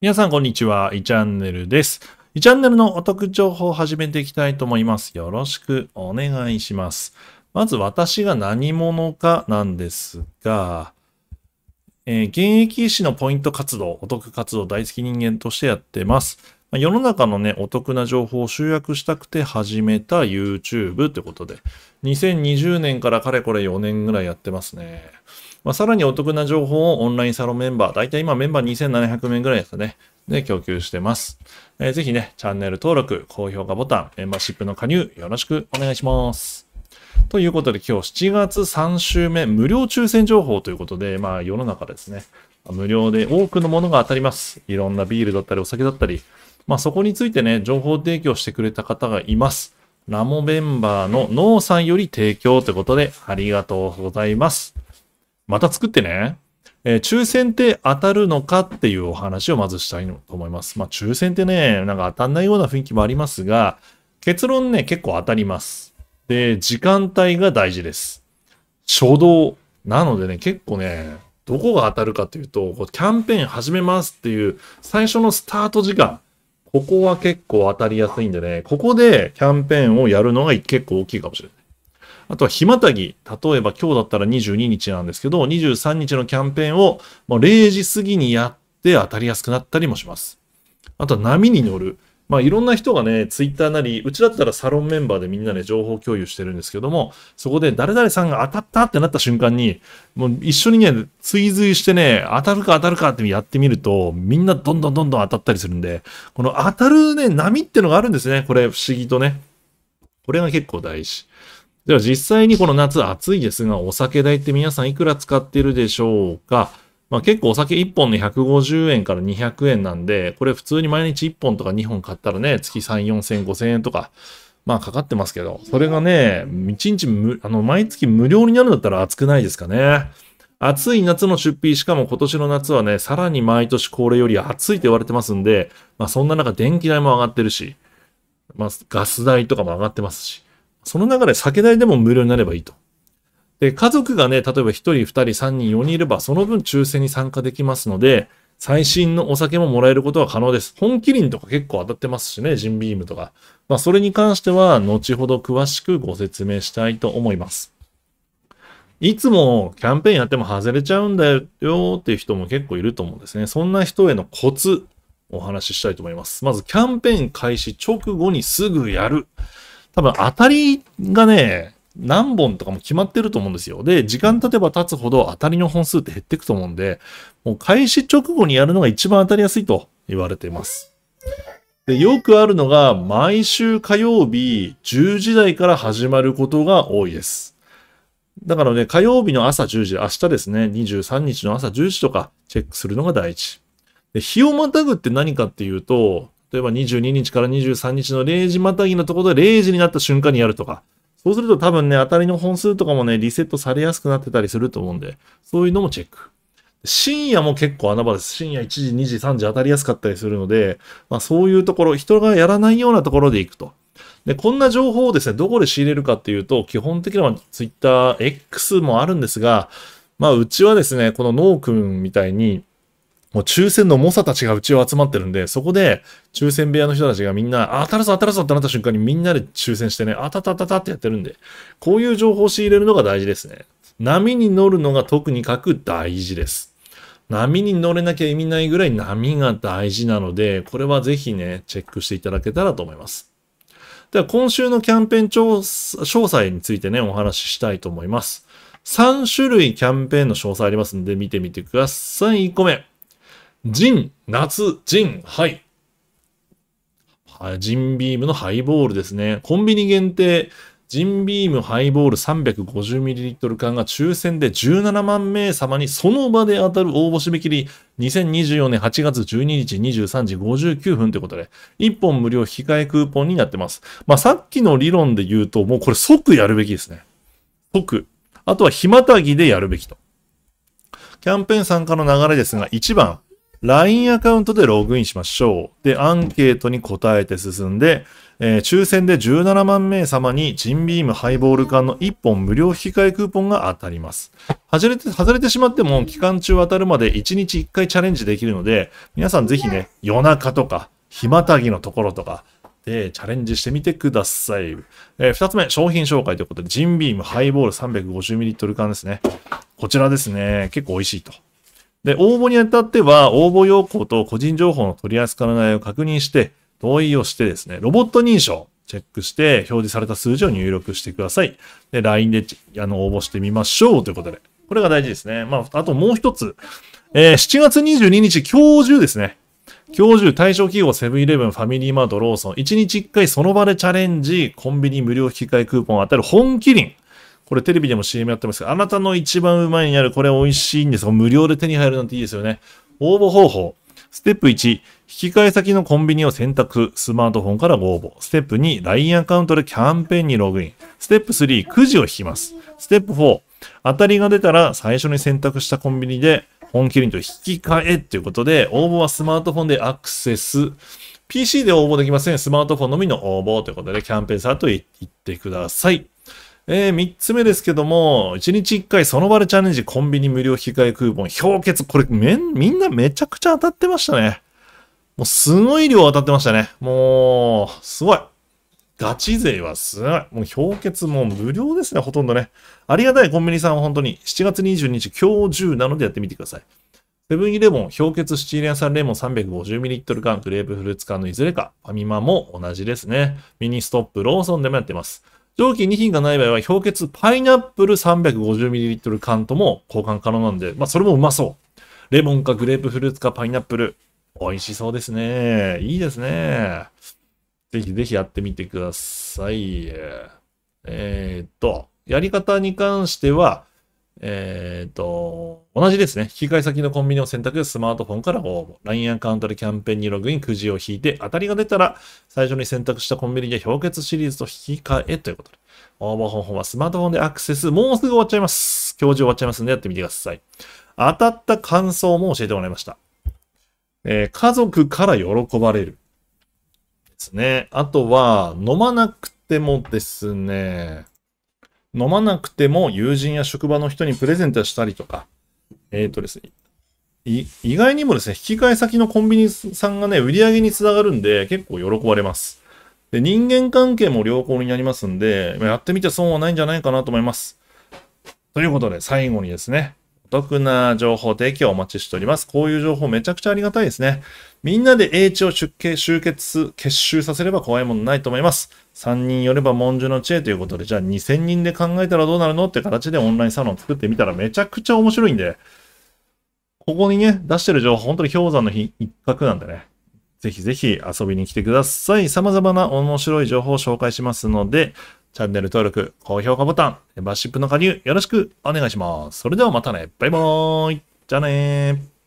皆さん、こんにちは。イチャンネルです。イチャンネルのお得情報を始めていきたいと思います。よろしくお願いします。まず、私が何者かなんですが、えー現役医師のポイント活動、お得活動大好き人間としてやってます。世の中のね、お得な情報を集約したくて始めた YouTube ってことで、2020年からかれこれ4年ぐらいやってますね。まあ、さらにお得な情報をオンラインサロンメンバー、だいたい今メンバー2700名ぐらいですかね。で、供給してます。えーぜひね、チャンネル登録、高評価ボタン、メンバーシップの加入、よろしくお願いします。ということで今日7月3週目、無料抽選情報ということで、まあ世の中ですね、無料で多くのものが当たります。いろんなビールだったりお酒だったり、まあそこについてね、情報提供してくれた方がいます。ラモメンバーのノーさんより提供ということで、ありがとうございます。また作ってね。えー抽選って当たるのかっていうお話をまずしたいと思います。まあ抽選ってね、なんか当たんないような雰囲気もありますが、結論ね、結構当たります。で、時間帯が大事です。初動。なのでね、結構ね、どこが当たるかというと、こうキャンペーン始めますっていう最初のスタート時間。ここは結構当たりやすいんでね、ここでキャンペーンをやるのが結構大きいかもしれない。あとは、ひまたぎ。例えば今日だったら22日なんですけど、23日のキャンペーンをもう0時過ぎにやって当たりやすくなったりもします。あとは波に乗る。まあいろんな人がね、ツイッターなり、うちだったらサロンメンバーでみんなで情報共有してるんですけども、そこで誰々さんが当たったってなった瞬間に、もう一緒にね、追随してね、当たるか当たるかってやってみると、みんなどんどんどんどん当たったりするんで、この当たるね、波ってのがあるんですね。これ不思議とね。これが結構大事。では実際にこの夏暑いですが、お酒代って皆さんいくら使ってるでしょうか？まあ結構お酒1本で150円から200円なんで、これ普通に毎日1本とか2本買ったらね、月3、4千、5千円とか、まあかかってますけど、それがね、1日無、あの、毎月無料になるんだったら暑くないですかね？暑い夏の出費、しかも今年の夏はね、さらに毎年これより暑いと言われてますんで、まあそんな中電気代も上がってるし、まあガス代とかも上がってますし、その中で酒代でも無料になればいいと。で、家族がね、例えば1人、2人、3人、4人いれば、その分抽選に参加できますので、最新のお酒ももらえることは可能です。本麒麟とか結構当たってますしね、ジンビームとか。まあ、それに関しては、後ほど詳しくご説明したいと思います。いつもキャンペーンやっても外れちゃうんだよっていう人も結構いると思うんですね。そんな人へのコツ、お話ししたいと思います。まず、キャンペーン開始直後にすぐやる。多分当たりがね、何本とかも決まってると思うんですよ。で、時間経てば経つほど当たりの本数って減っていくと思うんで、もう開始直後にやるのが一番当たりやすいと言われています。で、よくあるのが、毎週火曜日10時台から始まることが多いです。だからね、火曜日の朝10時、明日ですね、23日の朝10時とかチェックするのが大事。で、日をまたぐって何かっていうと、例えば22日から23日の0時またぎのところで0時になった瞬間にやるとか。そうすると多分ね、当たりの本数とかもね、リセットされやすくなってたりすると思うんで、そういうのもチェック。深夜も結構穴場です。深夜1時、2時、3時当たりやすかったりするので、まあそういうところ、人がやらないようなところで行くと。で、こんな情報をですね、どこで仕入れるかっていうと、基本的には Twitter、X もあるんですが、まあうちはですね、このノー君みたいに、もう抽選の猛者たちがうちを集まってるんで、そこで抽選部屋の人たちがみんな、あ当たるぞ当たるぞってなった瞬間にみんなで抽選してね、あたたたたってやってるんで、こういう情報を仕入れるのが大事ですね。波に乗るのが特にかく大事です。波に乗れなきゃ意味ないぐらい波が大事なので、これはぜひね、チェックしていただけたらと思います。では今週のキャンペーン調詳細についてね、お話ししたいと思います。3種類キャンペーンの詳細ありますんで見てみてください。1個目。ジン、夏、ジン、はい。はいジンビームのハイボールですね。コンビニ限定、ジンビームハイボール 350ml 缶が抽選で17万名様にその場で当たる応募締め切り2024年8月12日23時59分ということで、1本無料引き換えクーポンになってます。まあさっきの理論で言うと、もうこれ即やるべきですね。即。あとはひまたぎでやるべきと。キャンペーン参加の流れですが、1番、LINE アカウントでログインしましょう。で、アンケートに答えて進んで、えー、抽選で17万名様にジンビームハイボール缶の1本無料引き換えクーポンが当たります。外れて、外れてしまっても期間中当たるまで1日1回チャレンジできるので、皆さんぜひね、夜中とか、日またぎのところとか、で、チャレンジしてみてください。えー、二つ目、商品紹介ということで、ジンビームハイボール 350ml 缶ですね。こちらですね。結構美味しいと。で、応募にあたっては、応募要項と個人情報の取り扱いの内容を確認して、同意をしてですね、ロボット認証、チェックして表示された数字を入力してください。で、LINE であの応募してみましょうということで。これが大事ですね。まあ、あともう一つ。えー、7月22日、今日中ですね。今日中、対象企業セブンイレブン、ファミリーマート、ローソン、1日1回その場でチャレンジ、コンビニ無料引き換えクーポンを当たる本麒麟。これテレビでも CM やってますけど、あなたの一番うまいにある、これ美味しいんですよ。無料で手に入るなんていいですよね。応募方法。ステップ1、引き換え先のコンビニを選択、スマートフォンからご応募。ステップ2、LINE アカウントでキャンペーンにログイン。ステップ3、くじを引きます。ステップ4、当たりが出たら最初に選択したコンビニで本麒麟と引き換えということで、応募はスマートフォンでアクセス。PC で応募できません。スマートフォンのみの応募ということで、キャンペーンサート言ってください。えー、3つ目ですけども、1日1回その場でチャレンジコンビニ無料引き換えクーポン氷結。これめ、みんなめちゃくちゃ当たってましたね。もうすごい量当たってましたね。もう、すごい。ガチ勢はすごい。もう氷結も無料ですね、ほとんどね。ありがたいコンビニさんは本当に7月22日、今日中なのでやってみてください。セブンイレブン、氷結シチリアン産レモン 350ml 缶、グレープフルーツ缶のいずれか、ファミマも同じですね。ミニストップ、ローソンでもやってます。上記2品がない場合は、氷結パイナップル 350ml 缶とも交換可能なんで、まあ、それもうまそう。レモンかグレープフルーツかパイナップル。美味しそうですね。いいですね。ぜひぜひやってみてください。えー、っと、やり方に関しては、えっ、と、同じですね。引き換え先のコンビニを選択、スマートフォンから応募。LINE アカウントでキャンペーンにログイン、くじを引いて、当たりが出たら、最初に選択したコンビニで氷結シリーズと引き換えということで。応募方法はスマートフォンでアクセス。もうすぐ終わっちゃいます。今日中終わっちゃいますんでやってみてください。当たった感想も教えてもらいました。えー、家族から喜ばれる。ですね。あとは、飲まなくてもですね、飲まなくても友人や職場の人にプレゼントしたりとか、えっ、ー、とですね、意外にもですね、引き換え先のコンビニさんがね、売り上げにつながるんで、結構喜ばれます。で、人間関係も良好になりますんで、やってみて損はないんじゃないかなと思います。ということで、最後にですね、お得な情報提供をお待ちしております。こういう情報めちゃくちゃありがたいですね。みんなで英知を出家集結、結集させれば怖いものないと思います。3人寄れば文殊の知恵ということで、じゃあ2000人で考えたらどうなるのって形でオンラインサロン作ってみたらめちゃくちゃ面白いんで、ここにね、出してる情報、本当に氷山の日一角なんでね、ぜひぜひ遊びに来てください。様々な面白い情報を紹介しますので、チャンネル登録、高評価ボタン、メンバーシップの加入よろしくお願いします。それではまたね。バイバーイ。じゃあねー。